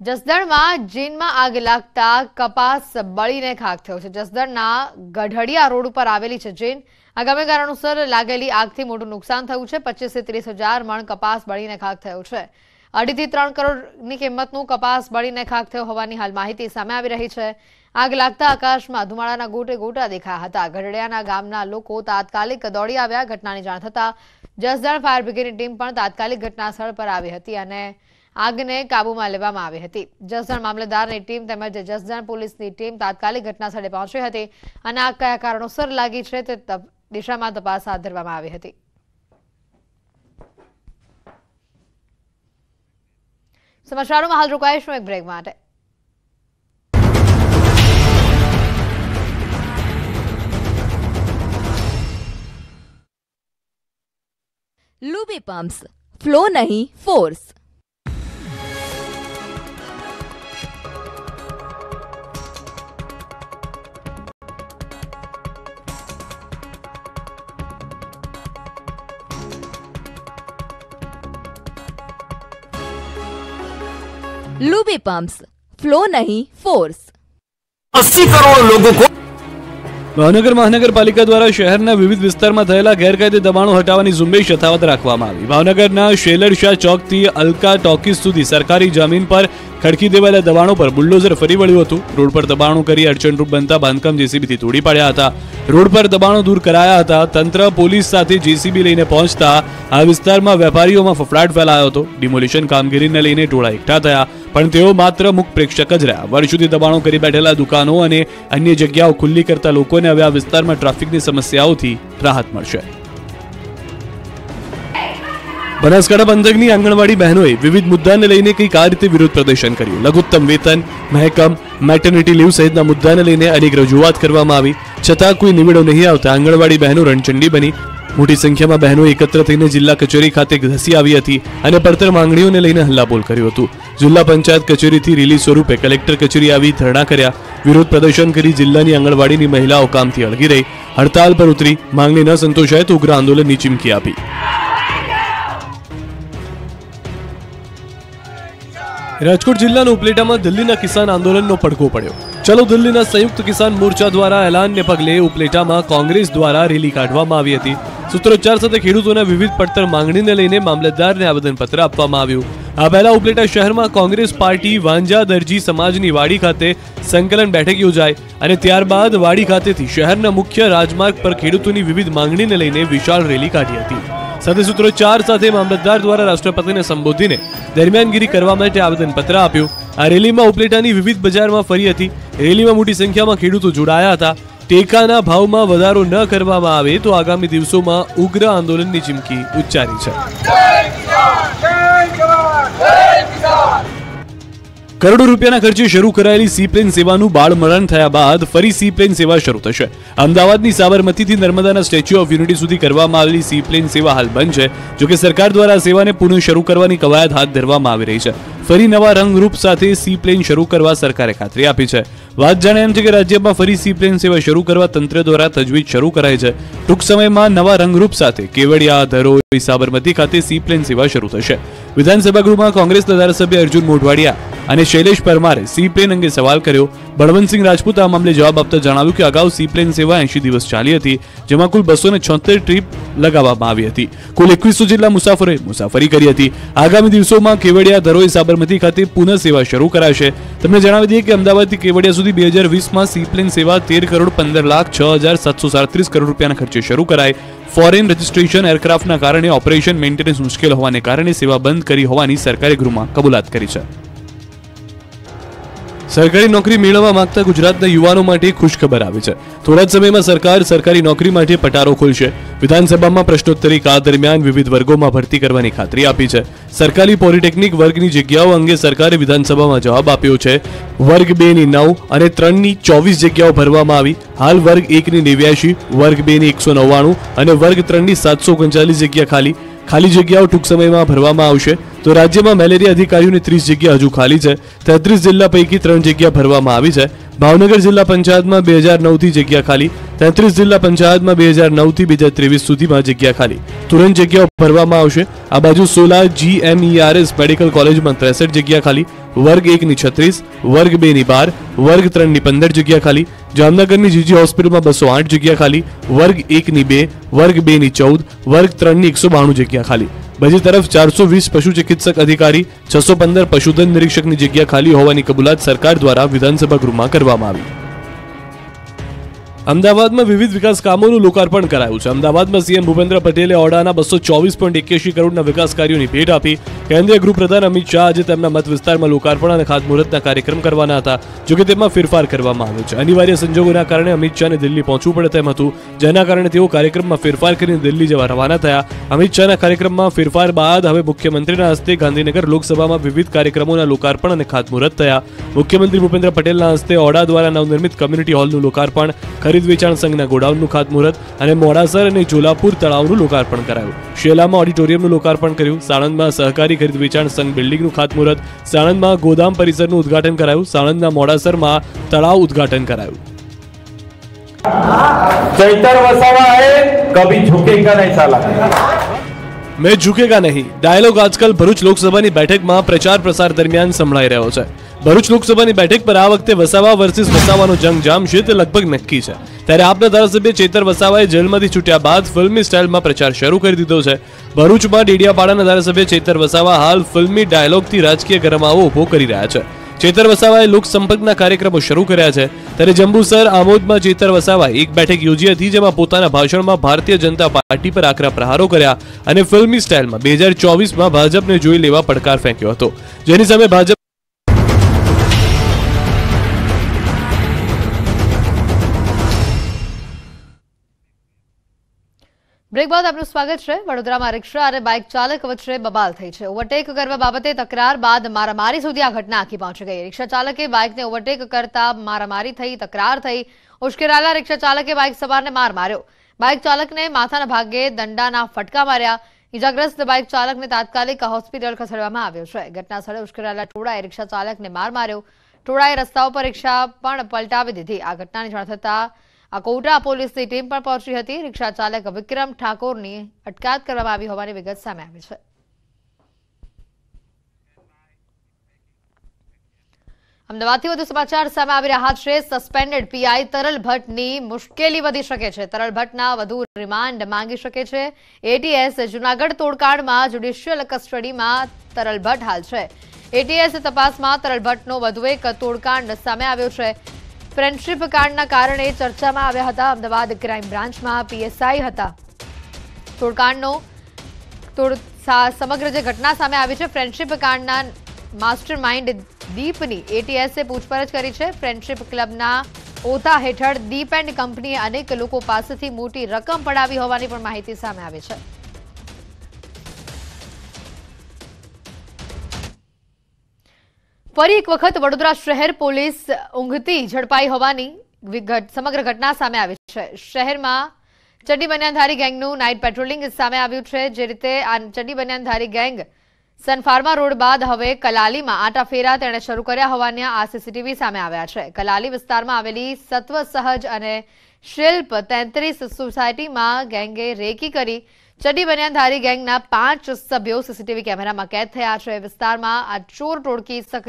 જસદણમાં જીનમાં આગ લાગતા કપાસ બળીને ખાક થયો છે. જસદણના ગઢડિયા રોડ ઉપર આવેલી છે જીન આગામી કારણોસર લાગેલી આગથી મોટું નુકસાન થયું છે. પચીસથી ત્રીસ હજાર મણ કપાસ બળીને ખાક થયો છે. અઢીથી ત્રણ કરોડની કિંમતનું કપાસ બળીને ખાક થયો હોવાની હાલ માહિતી સામે આવી રહી છે. આગ લાગતા આકાશમાં ધુમાડાના ગોટે ગોટા દેખાયા હતા. ગઢડિયાના ગામના લોકો તાત્કાલિક દોડી આવ્યા. ઘટનાની જાણ થતા જસદણ ફાયર બ્રિગેડની ટીમ પણ તાત્કાલિક ઘટના સ્થળ પર આવી હતી અને આગને કાબુમાં લેવામાં આવી હતી. જસદણ મામલતદારની ટીમ તેમજ જસદણ પોલીસની ટીમ તાત્કાલિક ઘટનાસ્થળે પહોંચી હતી અને આ કયા કારણોસર લાગી છે તે દિશામાં તપાસ હાથ ધરવામાં આવી હતી. સમાચારોમાં હાલ રોકાઈશું એક બ્રેક માટે. લુબી પમ્પ્સ ફ્લો નહીં ફોર્સ लूबी पंप्स फ्लो नहीं फोर्स अस्सी करोड़ लोगों को ભાવનગર મહાનગરપાલિકા દ્વારા શહેરના વિવિધ વિસ્તારમાં થયેલા ગેરકાયદે દબાણો હટાવવાની ઝુંબેશ યથાવત રાખવામાં આવી ભાવનગરના શેલરશાહ ચોકથી અલકા ટોકીઝ સુધી સરકારી જમીન પર ખડકી દેવાયેલા દબાણો પર બુલડોઝર ફરી વળ્યું હતું. રોડ પર દબાણો કરી અડચણરૂપ બનતા બાંધકામ જેસીબીથી તોડી પાડ્યા હતા. રોડ પર દબાણો દૂર કરાયા હતા. તંત્ર, પોલીસ સાથે જેસીબી લઈને પહોંચતા આ વિસ્તારમાં વેપારીઓમાં ફફડાટ ફેલાયો હતો. ડિમોલિશન કામગીરીને લઈને ટોળા એકઠા થયા, પણ તેઓ માત્ર મુખ પ્રેક્ષક જ રહ્યા. વર્ષ સુધી દબાણો કરી બેઠેલા દુકાનો અને અન્ય જગ્યાઓ ખુલ્લી કરતા લોકોને હવે આ વિસ્તારમાં ટ્રાફિકની સમસ્યાઓથી રાહત મળશે. બનાસકાંઠા પંથકની આંગણવાડી બહેનોએ વિવિધ મુદ્દાને લઈને કંઈક આ રીતે વિરોધ પ્રદર્શન કર્યું. લઘુત્તમ વેતન, મહેકમ મેટર્નિટી લીવ સહિતના મુદ્દાને લઈને અનેક રજૂઆત કરવામાં આવી. છતાં કોઈ નિવેડો નહીં આવતા આંગણવાડી બહેનો રણચંડી બની. મોટી સંખ્યામાં બહેનો એકત્ર થઈને જિલ્લા કચેરી ખાતે ધસી આવી હતી અને પડતર માંગણીઓને લઈને હલ્લાબોલ કર્યું હતું. જિલ્લા પંચાયત કચેરીથી રિલીઝ સ્વરૂપે કલેક્ટર કચેરી આવી ધરણા કર્યા. વિરોધ પ્રદર્શન કરી જિલ્લાની આંગણવાડીની મહિલાઓ કામથી અળગી રહી. હડતાલ પર ઉતરી માંગણી ન સંતોષાય તો ઉગ્ર આંદોલનની ચીમકી આપી. રાજકોટ જિલ્લાના ઉપલેટામાં દિલ્હીના કિસાન આંદોલનનો પડઘો પડ્યો. ચલો દિલ્હીના સંયુક્ત કિસાન મોરચા દ્વારા એલાનને પગલે ઉપલેટામાં કોંગ્રેસ દ્વારા રેલી કાઢવામાં આવી હતી. સૂત્રોચ્ચાર સાથે ખેડૂતોના વિવિધ પડતર માંગણીને લઈને મામલતદારને આવેદનપત્ર આપવામાં આવ્યું. આ પહેલા ઉપલેટા શહેરમાં કોંગ્રેસ પાર્ટી વાંજા દરજી સમાજની વાડી ખાતે સંકલન બેઠક યોજાય અને ત્યારબાદ વાડી ખાતેથી શહેરના મુખ્ય રાજમાર્ગ પર ખેડૂતોની વિવિધ માંગણીને લઈને વિશાળ રેલી કાઢી હતી. સાથે સૂત્રોચ્ચાર સાથે મામલતદાર દ્વારા રાષ્ટ્રપતિને સંબોધીને દરમિયાનગીરી કરવા માટે આવેદનપત્ર આપ્યું. આ રેલીમાં ઉપલેટાની વિવિધ બજારમાં ફરી હતી. રેલીમાં મોટી સંખ્યામાં ખેડૂતો જોડાયા હતા. ટેકાના ભાવમાં વધારો ન કરવામાં આવે તો આગામી દિવસોમાં ઉગ્ર આંદોલનની ચીમકી ઉચ્ચારી છે. કરોડો રૂપિયાના ખર્ચે શરૂ કરાયેલી સી પ્લેન સેવાનું બાળમરણ થયા બાદ ફરી સી પ્લેન સેવા શરૂ થશે. અમદાવાદની સાબરમતીથી નર્મદાના સ્ટેચ્યુ ઓફ યુનિટી સુધી કરવામાં આવેલી સી પ્લેન સેવા હાલ બંધ છે, જોકે સરકાર દ્વારા સેવાને પુનઃ શરૂ કરવાની કવાયત હાથ ધરવામાં આવી રહી છે. ફરી નવા રંગરૂપ સાથે સી પ્લેન શરૂ કરવા સરકારે ખાતરી આપી છે. વાત જાણે એમ છે કે રાજ્યમાં ફરી સી પ્લેન સેવા શરૂ કરવા તંત્ર દ્વારા તજવીજ શરૂ કરાઈ છે. ટૂંક સમયમાં નવા રંગરૂપ સાથે કેવડિયા, ધરોઈ, સાબરમતી ખાતે સી પ્લેન સેવા શરૂ થશે. વિધાનસભા ગૃહમાં કોંગ્રેસના ધારાસભ્ય અર્જુન મોઢવાડિયા અને શૈલેષ પરમારે સી પ્લેન અંગે સવાલ કર્યો. બળવંતસિંહ રાજપૂત આ મામલે જવાબ આપતા જણાવ્યું કે અગાઉ સી પ્લેન સેવા એંશી દિવસ ચાલી હતી, જેમાં કુલ બસો ને ટ્રીપ લગાવવામાં આવી હતી. કુલ એકવીસો જેટલા મુસાફરોએ મુસાફરી કરી હતી. આગામી દિવસોમાં કેવડિયા, ધરોઈ, સાબરમતી ખાતે પુનઃ સેવા શરૂ કરાશે. તમને જણાવી દઈએ કે અમદાવાદથી કેવડિયા સુધી બે હજાર વીસમાં સી પ્લેન સેવા તેર કરોડ પંદર લાખ છ હજાર સાતસો સાડત્રીસ કરોડ રૂપિયાના ખર્ચે શરૂ કરાઈ. ફોરેન રજિસ્ટ્રેશન એરક્રાફ્ટના કારણે ઓપરેશન મેન્ટેનન્સ મુશ્કેલ હોવાને કારણે સેવા બંધ કરી હોવાની સરકારે ગૃહમાં કબૂલાત કરી છે. સરકારી નોકરી મેળવવા માંગતા ગુજરાતના યુવાનો માટે ખુશખબર આવી છે. થોડા જ સમયમાં સરકાર સરકારી નોકરી માટે પટારો ખોલશે. વિધાનસભામાં પ્રશ્નોત્તરી કાળ દરમિયાન વિવિધ વર્ગોમાં ભરતી કરવાની ખાતરી આપી છે. સરકારી પોલિટેકનિક વર્ગની જગ્યાઓ અંગે સરકારે વિધાનસભામાં જવાબ આપ્યો છે. વર્ગ બે ની નવ અને ત્રણની ચોવીસ જગ્યાઓ ભરવામાં આવી. હાલ વર્ગ એક ની નેવ્યાશી, વર્ગ બે ની એકસો નવ્વાણું અને વર્ગ ત્રણની સાતસો ઓગણચાલીસ જગ્યા ખાલી. ખાલી જગ્યાઓ ટૂંક સમયમાં ભરવામાં આવશે. તો રાજ્યમાં મેલેરિયા અધિકારીઓની ત્રીસ જગ્યા હજુ ખાલી છે. તેત્રીસ જિલ્લા પૈકી ત્રણ જગ્યા ભરવામાં આવી છે. ભાવનગર જિલ્લા પંચાયતમાં બે હજાર નવથી જગ્યા ખાલી. તેત્રીસ જિલ્લા પંચાયતમાં બે હજાર નવથી બે હજાર ત્રેવીસ સુધીમાં જગ્યા ખાલી. તુરંત જગ્યાઓ ભરવામાં આવશે. આ બાજુ સોલા જીએમઈઆરએસ મેડિકલ કોલેજમાં ત્રેસઠ જગ્યા ખાલી. વર્ગ એકની છત્રીસ, વર્ગ બેની બાર, વર્ગ ત્રણની પંદર જગ્યા ખાલી. જામનગરની જીજી હોસ્પિટલમાં બસો આઠ જગ્યા ખાલી. વર્ગ એકની બે, વર્ગ બેની ચૌદ, વર્ગ ત્રણની એકસો બાણું જગ્યા ખાલી. બીજી તરફ ચારસો વીસ પશુ ચિકિત્સક અધિકારી, છસો પંદર પશુધન નિરીક્ષકની જગ્યા ખાલી હોવાની કબૂલાત સરકાર દ્વારા વિધાનસભા ગૃહમાં કરવામાં આવી. અમદાવાદમાં વિવિધ વિકાસ કામોનું લોકાર્પણ કરાયું છે. અમદાવાદમાં સીએમ ભૂપેન્દ્ર પટેલે ઓડાના બસો ચોવીસ પોઈન્ટ એક્યાસી કરોડના વિકાસ કાર્યોની ભેટ આપી. કેન્દ્રીય ગૃહપ્રધાન અમિત શાહ આજે તેમના મત વિસ્તારમાં લોકાર્પણ અને ખાતમુહૂર્તના કાર્યક્રમ કરવાના હતા જોકે તેમાં ફેરફાર કરવામાં આવ્યો છે. અનિવાર્ય સંજોગોના કારણે અમિત શાહને દિલ્હી પહોંચવું પડે તેમ હતું, જેના કારણે તેઓ કાર્યક્રમમાં ફેરફાર કરીને દિલ્હી જવા રવાના થયા. અમિત શાહના કાર્યક્રમમાં ફેરફાર બાદ હવે મુખ્યમંત્રીના હસ્તે ગાંધીનગર લોકસભામાં વિવિધ કાર્યક્રમોના લોકાર્પણ અને ખાતમુહૂર્ત થયા. મુખ્યમંત્રી ભૂપેન્દ્ર પટેલના હસ્તે ઓડા દ્વારા નવનિર્મિત કમ્યુનિટી હોલનું લોકાર્પણ ખરીદ વેચાણ સંઘના ગોડાઉનનું ખાતમુહૂર્ત અને મોડાસર અને જોલાપુર તળાવનું લોકાર્પણ કરાયું. શેલામાં ઓડિટોરિયમનું લોકાર્પણ કર્યું. સાણંદમાં સહકારી ખરીદ વેચાણ સંઘ બિલ્ડિંગનું ખાતમુહૂર્ત. સાણંદમાં ગોદામ પરિસરનું ઉદઘાટન કરાયું. સાણંદના મોડાસરમાં તળાવ ઉદઘાટન કરાયું. મેં ઝુકેગા નહીં. ડાયલોગ આજકાલ ભરૂચ લોકસભાની બેઠકમાં પ્રચાર પ્રસાર દરમિયાન સંભળાઈ રહ્યો છે. ભરૂચ લોકસભાની બેઠક પર આ વખતે વસાવા વર્સિસ વસાવાનો જંગ જામશે તે લગભગ નક્કી છે. ત્યારે આપના ધારાસભ્ય ચેતર વસાવાએ જેલમાંથી છૂટ્યા બાદ ફિલ્મી સ્ટાઇલમાં પ્રચાર શરૂ કરી દીધો છે. ભરૂચમાં ડેડિયાપાડાના ધારાસભ્ય ચેતર વસાવા હાલ ફિલ્મી ડાયલોગથી રાજકીય ગરમાવો ઊભો કરી રહ્યા છે. ચેતર વસાવાએ લોકસંપર્કના કાર્યક્રમો શરૂ કર્યા છે. ત્યારે જંબુસર, આમોદમાં ચેતર વસાવાએ એક બેઠક યોજી હતી જેમાં પોતાના ભાષણમાં ભારતીય જનતા પાર્ટી પર આકરા પ્રહારો કર્યા અને ફિલ્મી સ્ટાઇલમાં બે હજાર ચોવીસમાં ભાજપને જોઈ લેવા પડકાર ફેંક્યો હતો. જેની સામે ભાજપ બ્રેક બાદ આપનું સ્વાગત છે. વડોદરામાં રિક્ષા અને બાઇક ચાલક વચ્ચે બબાલ થઈ છે. ઓવરટેક કરવા બાબતે તકરાર બાદ મારામારી સુધી આ ઘટના આખી પહોંચી ગઈ. રિક્ષા ચાલકે બાઇકને ઓવરટેક કરતા મારામારી થઈ, તકરાર થઈ. ઉશ્કેરાયેલા રિક્ષા ચાલકે બાઇક સવારને માર માર્યો. બાઇક ચાલકને માથાના ભાગે દંડાના ફટકા માર્યા. ઇજાગ્રસ્ત બાઇક ચાલકને તાત્કાલિક હોસ્પિટલ ખસેડવામાં આવ્યો છે. ઘટના સ્થળે ઉશ્કેરાયેલા ટોળાએ રિક્ષા ચાલકને માર માર્યો. ટોળાએ રસ્તા ઉપર રિક્ષા પણ પલટાવી દીધી. આ ઘટનાની જાણ થતા આ કોટા પોલીસની ટીમ પણ પહોંચી હતી. રિક્ષા ચાલક વિક્રમ ઠાકોરની અટકાયત કરવામાં આવી હોવાની વિગત સામે આવી છે. અમદાવાદથી વધુ સમાચાર સામે આવી રહ્યા છે. સસ્પેન્ડેડ પીઆઈ તરલ ભટ્ટની મુશ્કેલી વધી શકે છે. તરલ ભટ્ટના વધુ રિમાન્ડ માંગી શકે છે. એટીએસ જુનાગઢ તોડકાંડમાં જ્યુડિશિયલ કસ્ટડીમાં તરલ ભટ્ટ હાલ છે. એટીએસ તપાસમાં તરલ ભટ્ટનો વધુ એક તોડકાંડ સામે આવ્યો છે. ફ્રેન્ડશિપ કાંડના કારણે ચર્ચામાં આવ્યા હતા. અમદાવાદ ક્રાઇમ બ્રાન્ચમાં પીએસઆઈ હતા. તોડકાંડનો, તોડ સમગ્ર જે ઘટના સામે આવી છે, ફ્રેન્ડશિપ કાંડના માસ્ટર માઇન્ડ દીપની એટીએસે પૂછપરછ કરી છે. ફ્રેન્ડશિપ ક્લબના ઓથા હેઠળ દીપ એન્ડ કંપનીએ અનેક લોકો પાસેથી મોટી રકમ પડાવી હોવાની પણ માહિતી સામે આવી છે. ફરી એક વખત વડોદરા શહેર પોલીસ ઊંઘતી ઝડપાઈ હોવાની સમગ્ર ઘટના સામે આવી છે. શહેરમાં ચડ્ડી બન્યાનધારી ગેંગનું નાઇટ પેટ્રોલિંગ સામે આવ્યું છે. જે રીતે આ ચડ્ડી બન્યાનધારી ગેંગ સનફાર્મા રોડ બાદ હવે કલાલીમાં આટા ફેરા તેણે શરૂ કર્યા હોવાના આ સીસીટીવી સામે આવ્યા છે. કલાલી વિસ્તારમાં આવેલી સત્વ સહજ અને શિલ્પ તેત્રીસ સોસાયટીમાં ગેંગે રેકી કરી ચડી બનિયાનધારી ગેંગના પાંચ સભ્યો સીસીટીવી કેમેરામાં કેદ થયા છે. વિસ્તારમાં આ ચોર ટોળકી સક્રિય